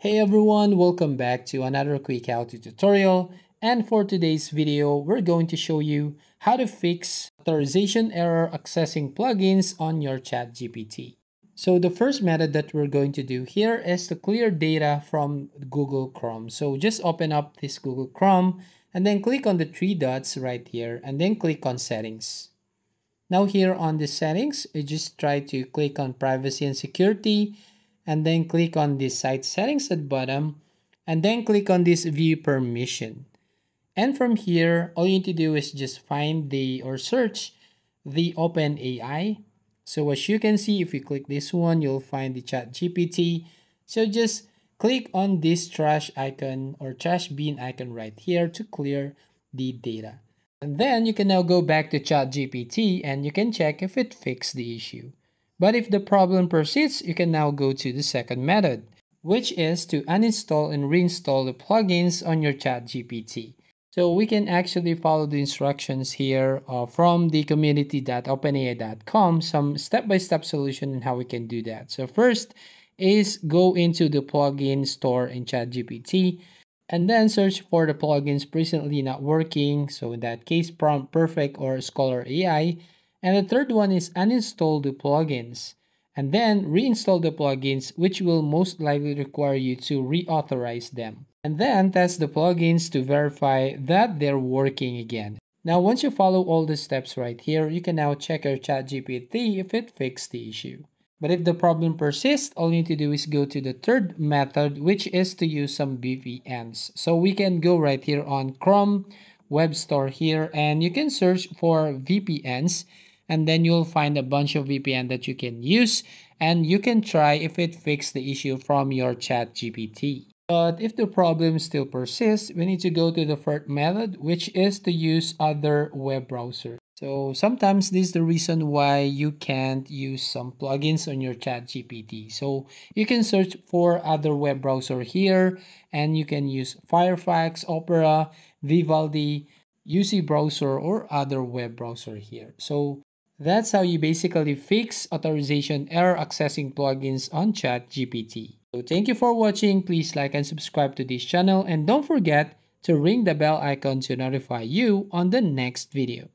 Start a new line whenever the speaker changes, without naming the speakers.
Hey everyone, welcome back to another quick how-to tutorial. And for today's video, we're going to show you how to fix authorization error accessing plugins on your ChatGPT. So the first method that we're going to do here is to clear data from Google Chrome. So just open up this Google Chrome and then click on the three dots right here and then click on settings. Now here on the settings, you just try to click on privacy and security and then click on this site settings at bottom and then click on this view permission. And from here, all you need to do is just find the or search the OpenAI. So as you can see, if you click this one, you'll find the chat GPT. So just click on this trash icon or trash bin icon right here to clear the data. And then you can now go back to ChatGPT and you can check if it fixed the issue. But if the problem persists, you can now go to the second method, which is to uninstall and reinstall the plugins on your ChatGPT. So we can actually follow the instructions here uh, from the community.openai.com, some step-by-step -step solution on how we can do that. So first is go into the plugin store in ChatGPT and then search for the plugins presently not working. So in that case, Prompt Perfect or Scholar AI and the third one is uninstall the plugins and then reinstall the plugins which will most likely require you to reauthorize them. And then test the plugins to verify that they're working again. Now once you follow all the steps right here, you can now check your ChatGPT if it fixed the issue. But if the problem persists, all you need to do is go to the third method, which is to use some VPNs. So we can go right here on Chrome Web Store here, and you can search for VPNs and then you'll find a bunch of VPN that you can use and you can try if it fixed the issue from your chat GPT. But if the problem still persists, we need to go to the third method, which is to use other web browser. So sometimes this is the reason why you can't use some plugins on your chat GPT. So you can search for other web browser here and you can use Firefox, Opera, Vivaldi, UC browser or other web browser here. So that's how you basically fix authorization error accessing plugins on ChatGPT. So thank you for watching. Please like and subscribe to this channel and don't forget to ring the bell icon to notify you on the next video.